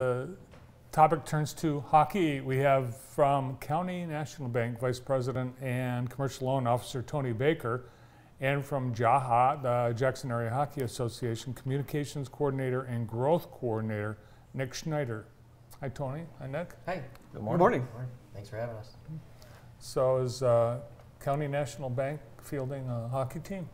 The topic turns to hockey. We have from County National Bank Vice President and Commercial Loan Officer Tony Baker, and from JAHA, the Jackson Area Hockey Association Communications Coordinator and Growth Coordinator Nick Schneider. Hi, Tony. Hi, Nick. Hi. Good morning. Good morning. Thanks for having us. So is uh, County National Bank fielding a hockey team?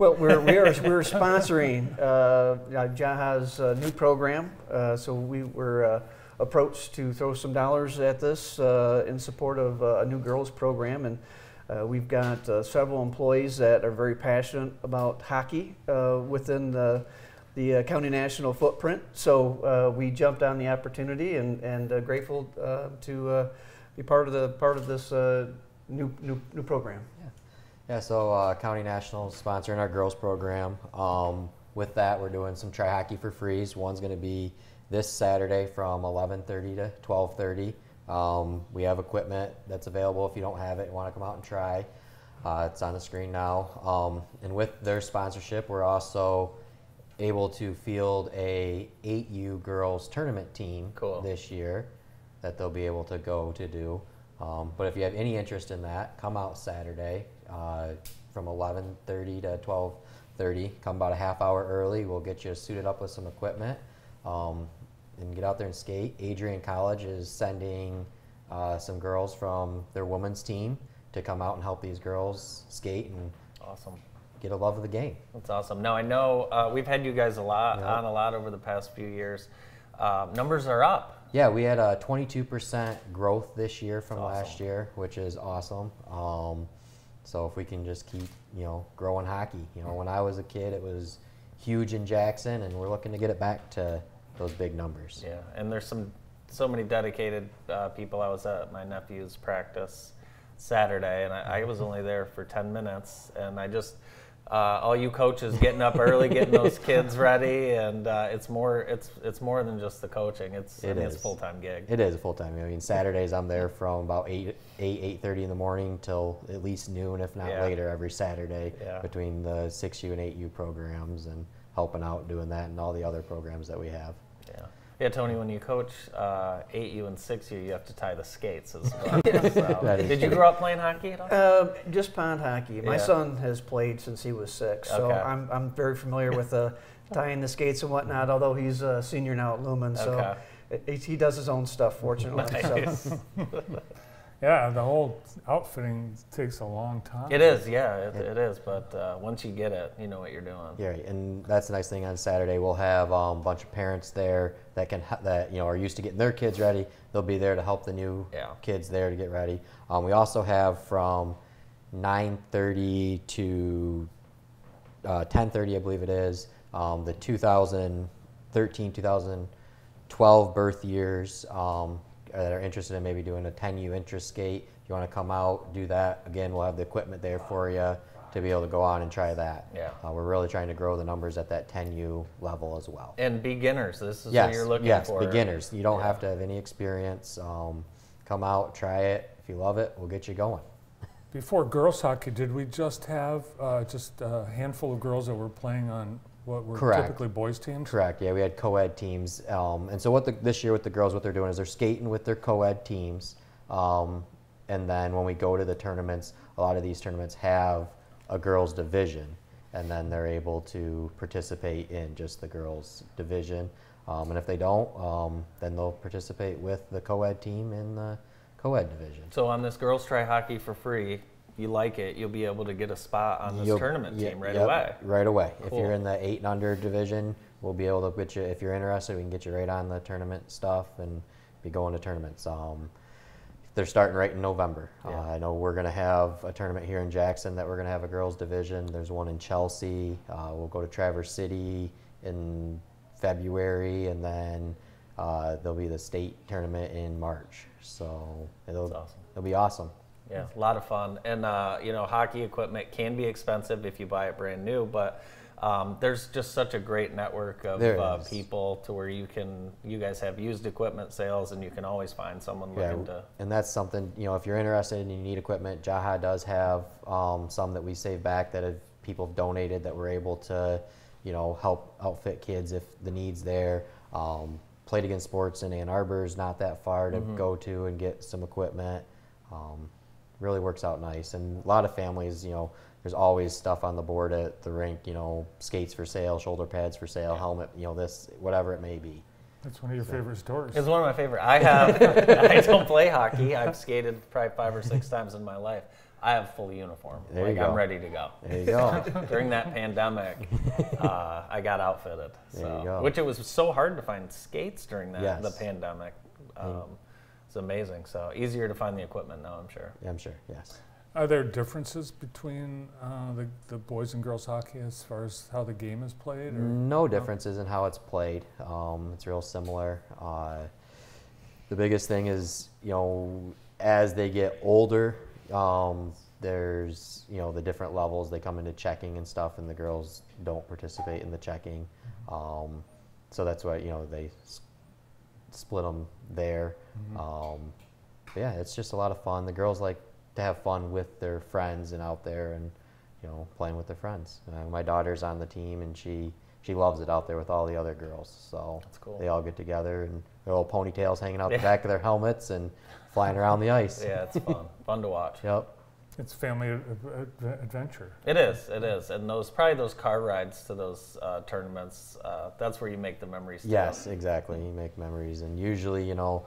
Well, we're, we are, we're sponsoring uh, uh, Jaha's uh, new program. Uh, so we were uh, approached to throw some dollars at this uh, in support of a new girls program. And we've got several employees that are very passionate about hockey within the, the uh, county national footprint. So uh, we jumped on the opportunity and, and uh, grateful to be part of the part of this new, new new program. Yeah, so uh, County National is sponsoring our girls program. Um, with that, we're doing some try hockey for freeze. One's going to be this Saturday from 11:30 to 12:30. Um, we have equipment that's available if you don't have it and want to come out and try. Uh, it's on the screen now. Um, and with their sponsorship, we're also able to field a 8U girls tournament team Cool. this year that they'll be able to go to do. Um, but if you have any interest in that, come out Saturday uh, from 11:30 to 12:30. Come about a half hour early. We'll get you suited up with some equipment um, and get out there and skate. Adrian College is sending uh, some girls from their women's team to come out and help these girls skate and Awesome. get a love of the game. That's awesome. Now I know uh, we've had you guys a lot Yeah. on a lot over the past few years. Um, numbers are up. Yeah, we had a 22% growth this year from That's last year, which is awesome. Um, so if we can just keep, you know, growing hockey. You know, when I was a kid, it was huge in Jackson, and we're looking to get it back to those big numbers. Yeah, and there's some so many dedicated uh, people. I was at my nephew's practice Saturday, and I, I was only there for 10 minutes, and I just uh, all you coaches getting up early, getting those kids ready, and uh, it's more it's it's more than just the coaching. It's I It mean, it's a is. full time gig. It is a full time. I mean, Saturdays I'm there from about eight, eight, eight thirty in the morning till at least noon, if not Yeah. later, every Saturday Yeah. between the six U and eight U programs and helping out doing that and all the other programs that we have. Yeah. Yeah, Tony, when you coach uh, 8U and 6U, you have to tie the skates as well. So- That is Did you grow up playing hockey at all? Uh, just pond hockey. My Yeah. son has played since he was six, so Okay. I'm, I'm very familiar with uh, tying the skates and whatnot. Although he's a senior now at Lumen, so Okay. it- it- he does his own stuff. Fortunately, so. Nice. Yeah, the whole outfitting takes a long time. It is, yeah, it, it is. But uh, once you get it, you know what you're doing. Yeah, and that's the nice thing on Saturday. We'll have um, a bunch of parents there that can that you know are used to getting their kids ready. They'll be there to help the new Yeah. kids there to get ready. Um, we also have from 9:30 to uh, 10:30, I believe it is, um, the 2013 2012 birth years um, that are interested in maybe doing a 10U interest skate. If you want to come out, do that. Again, we'll have the equipment there for you to be able to go on and try that. Yeah. Uh, we're really trying to grow the numbers at that 10U level as well. And beginners, this is yes, what you're looking yes, for. beginners. You don't Yeah. have to have any experience. Um, come out, try it. If you love it, we'll get you going. Before girls hockey, did we just have uh, just a handful of girls that were playing on what were Correct. typically boys teams? Correct. Yeah, we had co-ed teams, um, and so what the, this year with the girls, what they're doing is they're skating with their co-ed teams, um, and then when we go to the tournaments, a lot of these tournaments have a girls division, and then they're able to participate in just the girls division, um, and if they don't, um, then they'll participate with the co-ed team in the co-ed division. So on this girls try hockey for free, you like it, you'll be able to get a spot on this You'll- tournament ye- team right yep, away. Right away. If you're in the eight and under division, we'll be able to get you. If you're interested, we can get you right on the tournament stuff and be going to tournaments. Um, they're starting right in November. Yeah. Uh, I know we're going to have a tournament here in Jackson that we're going to have a girls division. There's one in Chelsea. Uh, we'll go to Traverse City in February, and then uh, there'll be the state tournament in March. So it'll awesome. it'll be awesome. Yeah, a lot of fun. And, uh, you know, hockey equipment can be expensive if you buy it brand new, but um, there's just such a great network of uh, people to where you can, you guys have used equipment sales and you can always find someone Yeah, looking to. and that's something you know if you're interested and you need equipment, Jaha does have um, some that we save back that have people have donated that we're able to, you know, help outfit kids if the need's there. Um, Play It Again Sports in Ann Arbor is not that far to go to and get some equipment. Um, really works out nice, and a lot of families, you know, there's always stuff on the board at the rink. You know, skates for sale, shoulder pads for sale, helmet, you know, this whatever it may be. That's one of your favorite stores. It's one of my favorite. I have. I don't play hockey. I've skated probably five or six times in my life. I have full uniform. There like you I'm ready to go. There you go. During that pandemic, uh, I got outfitted. There you go. which it was so hard to find skates during that the pandemic. Um, it's amazing. So easier to find the equipment now. I'm sure. yeah, I'm sure. Yes. Are there differences between uh, the, the boys and girls hockey as far as how the game is played? Or? No differences in how it's played. Um, it's real similar. Uh, the biggest thing is, you know, as they get older, um, there's, you know, the different levels. They come into checking and stuff, and the girls don't participate in the checking. Um, so that's why, you know, they s- split them there. Um, yeah, it's just a lot of fun. The girls like to have fun with their friends and out there and you know playing with their friends. Uh, my daughter's on the team and she she loves it out there with all the other girls. So That's cool. they all get together and their little ponytails hanging out the back of their helmets and flying around the ice. Yeah, it's fun. fun to watch. Yep. It's family ad- ad- adventure. It is. It is. And those probably those car rides to those uh, tournaments. Uh, that's where you make the memories. too. Yes, exactly. You make memories, and usually, you know,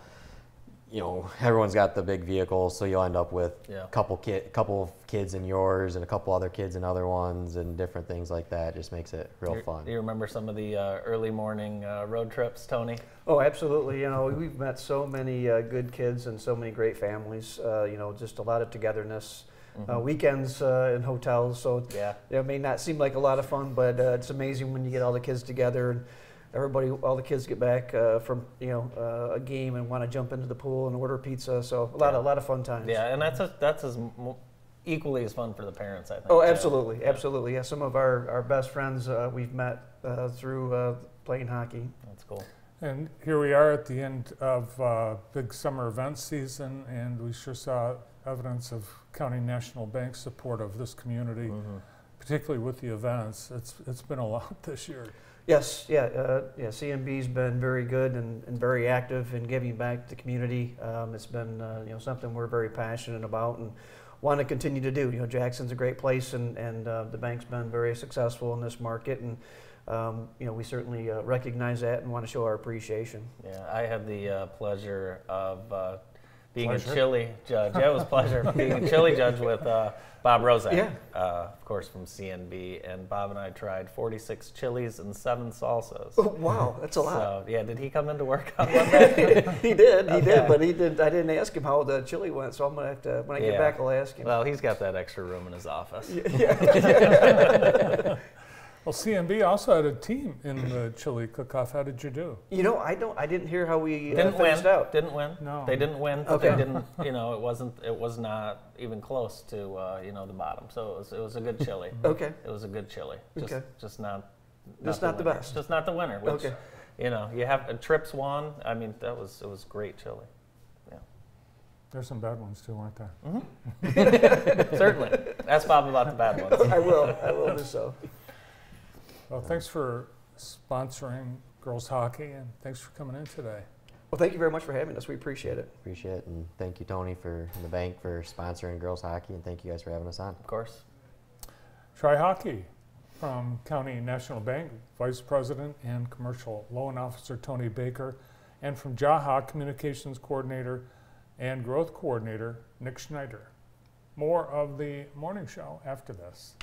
you know, everyone's got the big vehicles, so you'll end up with Yeah. a couple kid, couple of kids in yours, and a couple other kids in other ones, and different things like that. Just makes it real You- fun. Do you remember some of the uh, early morning uh, road trips, Tony? Oh, absolutely. You know, we've met so many uh, good kids and so many great families. Uh, you know, just a lot of togetherness. Uh, weekends uh, in hotels. So Yeah. it may not seem like a lot of fun, but uh, it's amazing when you get all the kids together and everybody, all the kids get back uh, from you know uh, a game and want to jump into the pool and order pizza. So a lot, Yeah. of, a lot of fun times. Yeah, and that's a, that's as mo- equally as fun for the parents, I think. Oh, absolutely, Yeah. absolutely. Yeah, some of our, our best friends uh, we've met uh, through uh, playing hockey. That's cool. And here we are at the end of uh, big summer event season, and we sure saw evidence of County National Bank's support of this community, Mm-hmm. particularly with the events. It's it's been a lot this year. Yes, yeah, uh, yeah. CNB's been very good and, and very active in giving back to the community. Um, it's been uh, you know something we're very passionate about and want to continue to do. You know, Jackson's a great place, and and uh, the bank's been very successful in this market, and um, you know we certainly uh, recognize that and want to show our appreciation. Yeah, I had the uh, pleasure of uh, being Pleasure? a chili judge. Yeah, it was a pleasure being a chili judge with uh, Bob Rozak, Yeah. uh, of course from CNB, and Bob and I tried 46 chilies and seven salsas. Oh, wow, that's a lot. So yeah, did he come into work on Monday? he did, he Okay. did, but he did. I didn't ask him how the chili went, so I'm gonna have to when I get Yeah. back, I'll ask him. well, he's got that extra room in his office. Well, CNB also had a team in the chili cook-off. How did you do? You know, I don't. I didn't hear how we uh, Didn't finished win. out. Didn't win. No. They didn't win. Okay. They didn't. You know, it wasn't. It was not even close to uh, you know the bottom. So it was. It was a good chili. Okay. It was a good chili. Just, Okay. Just not. Just not the best. Just not the winner. Which, Okay. You know, you have uh, trips won. I mean, that was it was great chili. Yeah. There's some bad ones too, weren't there? Certainly. Ask Bob about the bad ones. I will. I will do so. Well, thanks for sponsoring girls hockey, and thanks for coming in today. Well, thank you very much for having us. We appreciate it. Appreciate it, and thank you, Tony, for and the bank for sponsoring girls hockey, and thank you guys for having us on. Of course. Try Hockey from County National Bank Vice President and Commercial Loan Officer Tony Baker, and from Jaha Communications Coordinator and Growth Coordinator Nick Schneider. More of the morning show after this.